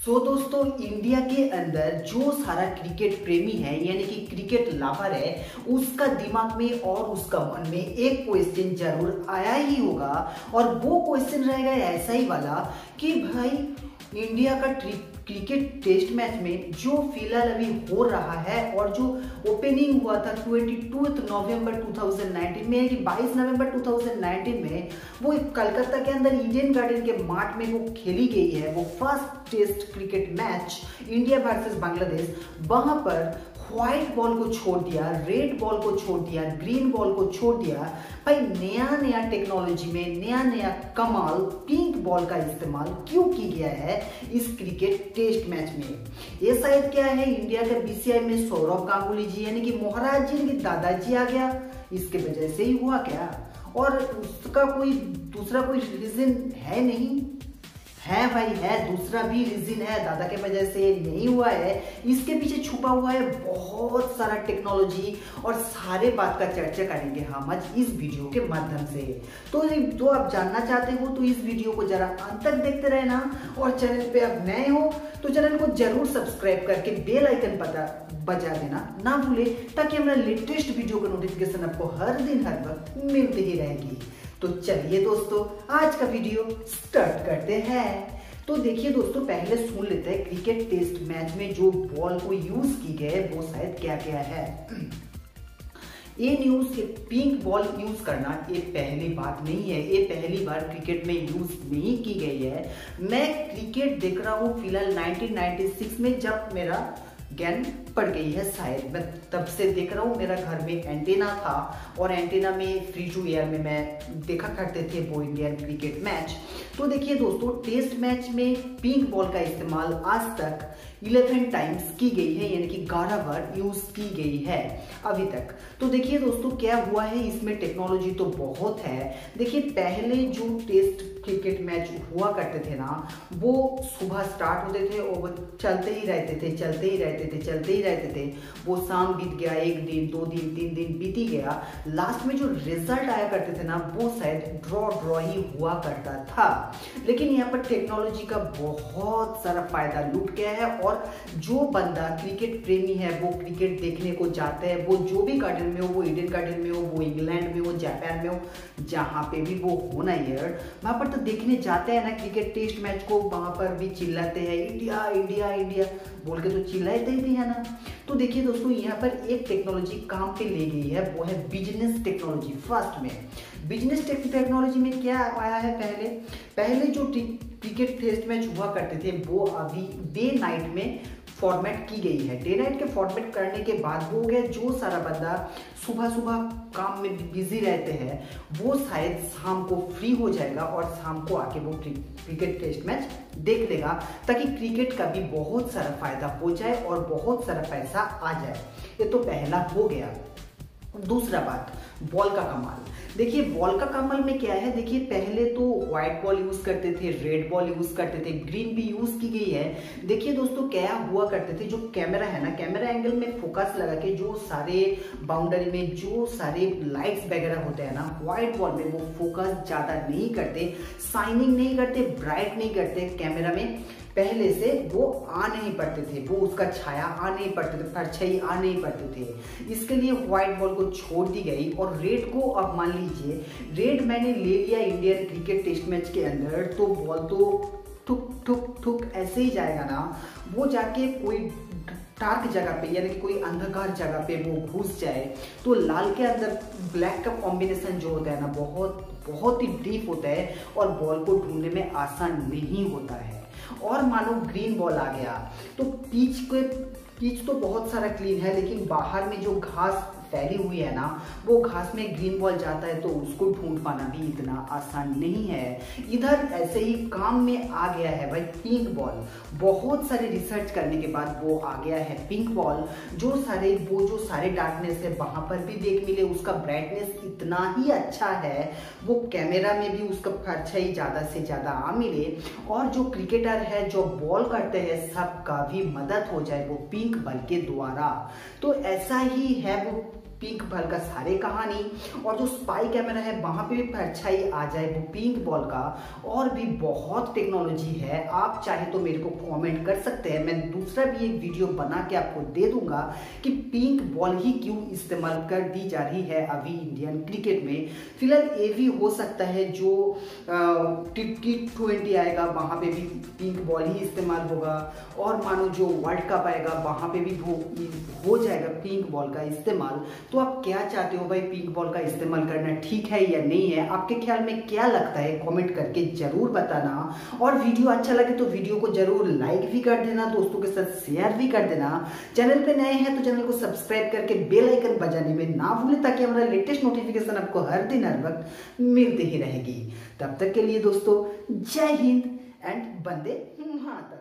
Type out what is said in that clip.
सो so, दोस्तों India के अंदर जो सारा क्रिकेट प्रेमी है यानी कि क्रिकेट लाभर है उसका दिमाग में और उसका मन में एक क्वेश्चन ज़रूर आया ही होगा। और वो क्वेश्चन रहेगा ऐसा ही वाला कि भाई इंडिया का क्रिकेट टेस्ट मैच में जो फ़िलहाल अभी हो रहा है और जो ओपनिंग हुआ था ट्वेंटी नवंबर 2019 में कि 22 नवंबर 2019 में वो कलकत्ता के अंदर इंडियन गार्डन के मार्ट में वो खेली गई है। वो first test cricket match India versus Bangladesh वहाँ पर व्हाइट बॉल को छोड़ दिया रेड बॉल को छोड़ दिया ग्रीन बॉल को छोड़ दिया। भाई, नया नया टेक्नोलॉजी में, नया नया कमाल पिंक बॉल का इस्तेमाल क्यों की गया है इस क्रिकेट टेस्ट मैच में? ये शायद क्या है इंडिया के बीसीआई में सौरभ गांगुली जी, यानी कि महाराज जी दादाजी आ गया। इसके वजह से ही हुआ क्या? और उसका कोई दूसरा कोई रीजन है नहीं? है भाई, है। दूसरा भी रीजन है। दादा के वजह से नहीं हुआ है। इसके पीछे छुपा हुआ है बहुत सारा टेक्नोलॉजी और सारे बात का चर्चा करेंगे हम आज इस वीडियो के माध्यम से। तो जो आप जानना चाहते हो तो इस वीडियो को जरा अंत तक देखते रहना और चैनल पे आप नए हो तो चैनल को ज़रूर सब्सक्राइब करके बेल आइकन पता बजा देना। ना भूले, ताकि हमारा लेटेस्ट वीडियो का नोटिफिकेशन आपको हर दिन, हर वक्त मिलती ही रहेगी। तो चलिए दोस्तों, आज का वीडियो स्टार्ट करते हैं। तो देखिए दोस्तों, पहले सुन लेते हैं क्रिकेट टेस्ट मैच में जो बॉल को यूज़ की गए वो शायद क्या क्या है। ये न्यूज़ के पिंक बॉल यूज़ करना ये पहली बात नहीं है। ये पहली बार क्रिकेट में यूज़ नहीं की गई है। मैं क्रिकेट देख रहा हूँ फ़िलहाल 1996 में, जब मेरा ज्ञान पड़ गई है शायद। मैं तब से देख रहा हूँ, मेरा घर में एंटेना था और एंटेना में फ्री टू एयर में, मैं देखा करते थे वो इंडियन क्रिकेट मैच। तो देखिए दोस्तों, टेस्ट मैच में पिंक बॉल का इस्तेमाल आज तक 11 टाइम्स की गई है, यानी कि ग्यारह बार यूज़ की गई है अभी तक। तो देखिए दोस्तों, क्या हुआ है, इसमें टेक्नोलॉजी तो बहुत है। देखिए, पहले जो टेस्ट क्रिकेट मैच हुआ करते थे ना, वो सुबह स्टार्ट होते थे और वो चलते ही रहते थे, चलते ही रहते थे, चलते ही रहते थे। वो शाम बीत गया, एक दिन, दो दिन, तीन दिन बीती गया। लास्ट में जो रिज़ल्ट आया करते थे ना, वो शायद ड्रॉ ड्रॉ ही हुआ करता था। लेकिन यहाँ पर टेक्नोलॉजी का बहुत सारा फ़ायदा लुट गया है और जो बंदा क्रिकेट प्रेमी है, वो क्रिकेट देखने को जाते हैं। वो जो भी गार्डन में हो, वो इंडियन गार्डन में हो, वो इंग्लैंड में हो जापान में हो, जहाँ पे भी वो होना यार। वहाँ पर तो देखने जाते हैं ना क्रिकेट टेस्ट मैच को वहाँ पर भी चिल्लाते हैं इंडिया इंडिया इंडिया बोल के तो चिल्लाते ही है ना। तो देखिए दोस्तों, यहाँ पर एक टेक्नोलॉजी काम पे ले गई है, वो है बिज़नेस टेक्नोलॉजी फ़र्स्ट में। बिज़नेस टेक्नोलॉजी में क्या आया है पहले? पहले जो क्रिकेट टेस्ट मैच हुआ करते थे, वो अभी डे नाइट में फॉर्मेट की गई है। डे नाइट के फॉर्मेट करने के बाद वो गया जो सारा बंदा सुबह सुबह काम में बिज़ी रहते हैं, वो शायद शाम को फ्री हो जाएगा और शाम को आके वो क्रिकेट टेस्ट मैच देख लेगा, ताकि क्रिकेट का भी बहुत सारा फ़ायदा हो जाए और बहुत सारा पैसा आ जाए। ये तो पहला हो गया। दूसरा बात बॉल का कमाल। देखिए बॉल का कमाल में क्या है? देखिए, पहले तो व्हाइट बॉल यूज़ करते थे रेड बॉल यूज़ करते थे ग्रीन भी यूज़ की गई है। देखिए दोस्तों, क्या हुआ करते थे, जो कैमरा है ना कैमरा एंगल में फोकस लगा के जो सारे बाउंड्री में, जो सारे लाइट्स वगैरह होते हैं ना व्हाइट बॉल में वो फोकस ज़्यादा नहीं करते साइनिंग नहीं करते ब्राइट नहीं करते कैमरा में। पहले से वो आ नहीं पड़ते थे, वो उसका छाया आ नहीं पड़ते थे, परछाई आ नहीं पड़ते थे। इसके लिए व्हाइट बॉल को छोड़ दी गई और रेड को अब मान लीजिए रेड मैंने ले लिया इंडियन क्रिकेट टेस्ट मैच के अंदर तो बॉल तो ठुक ठुक ठुक ऐसे ही जाएगा ना, वो जाके कोई डार्क जगह पे, यानी कि कोई अंधकार जगह पे वो घुस जाए तो लाल के अंदर ब्लैक का कॉम्बिनेशन जो होता है ना, बहुत बहुत ही डीप होता है और बॉल को ढूँढने में आसान नहीं होता है। और मानो ग्रीन बॉल आ गया तो पीच के पीच तो बहुत सारा क्लीन है, लेकिन बाहर में जो घास फैली हुई है ना, वो घास में ग्रीन बॉल जाता है तो उसको ढूंढ पाना भी इतना आसान नहीं है। इधर ऐसे ही काम में आ गया है भाई पिंक बॉल बहुत सारे रिसर्च करने के बाद वो आ गया है पिंक बॉल जो सारे, वो जो सारे डार्कनेस है, वहाँ पर भी देख मिले, उसका ब्राइटनेस इतना ही अच्छा है, वो कैमरा में भी उसका अच्छा ही ज़्यादा से ज़्यादा आ मिले। और जो क्रिकेटर है, जो बॉल करते हैं, सबका भी मदद हो जाए वो पिंक बल के द्वारा। तो ऐसा ही है वो पिंक बॉल का सारे कहानी। और जो स्पाई कैमरा है, वहाँ पे भी परछाई आ जाए वो पिंक बॉल का। और भी बहुत टेक्नोलॉजी है। आप चाहे तो मेरे को कमेंट कर सकते हैं। मैं दूसरा भी एक वीडियो बना के आपको दे दूँगा कि पिंक बॉल ही क्यों इस्तेमाल कर दी जा रही है अभी इंडियन क्रिकेट में। फ़िलहाल ये भी हो सकता है जो टी ट्वेंटी आएगा, वहाँ पे भी पिंक बॉल ही इस्तेमाल होगा। और मानो जो वर्ल्ड कप आएगा, वहाँ पे भी हो जाएगा पिंक बॉल का इस्तेमाल। तो आप क्या चाहते हो भाई पिंक बॉल का इस्तेमाल करना ठीक है या नहीं है? आपके ख्याल में क्या लगता है? कमेंट करके ज़रूर बताना। और वीडियो अच्छा लगे तो वीडियो को ज़रूर लाइक भी कर देना, दोस्तों के साथ शेयर भी कर देना। चैनल पे नए हैं तो चैनल को सब्सक्राइब करके बेल आइकन बजाने में ना भूलें ताकि हमारा लेटेस्ट नोटिफिकेशन आपको हर दिन, हर वक्त मिलती ही रहेगी। तब तक के लिए दोस्तों, जय हिंद एंड बंदे मातरम